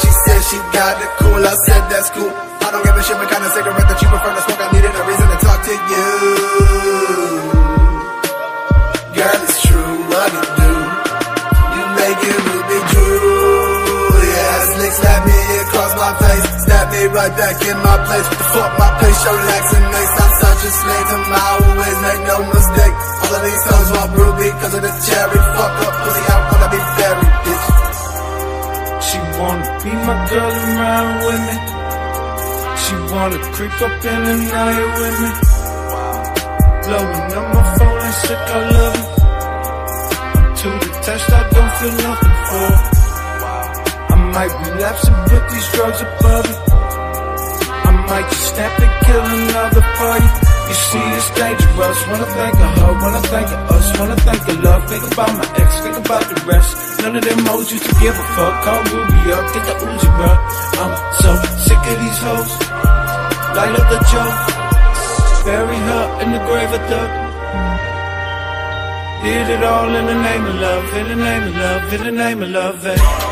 she said she got it cool. I said that's cool. I don't give a shit what kind of cigarette that you prefer to smoke. I needed a reason to talk to you. Girl, it's true what it do. You make it Ruby drool. Yeah, slick slap me across my face. Stab me right back in my place. Fuck my place, show legs and with me. She wanna creep up in the night with me. Blowing up my phone and sick, I love it. Too detached, I don't feel nothing for. I might relapse and put these drugs above it. I might just snap and kill another for you. See, it's dangerous. Wanna think of her, wanna think of us, wanna think of love. Think about my ex, think about the rest. None of them hoes used to give a fuck. Call Ruby up, get the Uzi, bro. I'm so sick of these hoes. Light up the joke. Bury her in the grave of dirt. Did it all in the name of love, in the name of love, in the name of love, eh?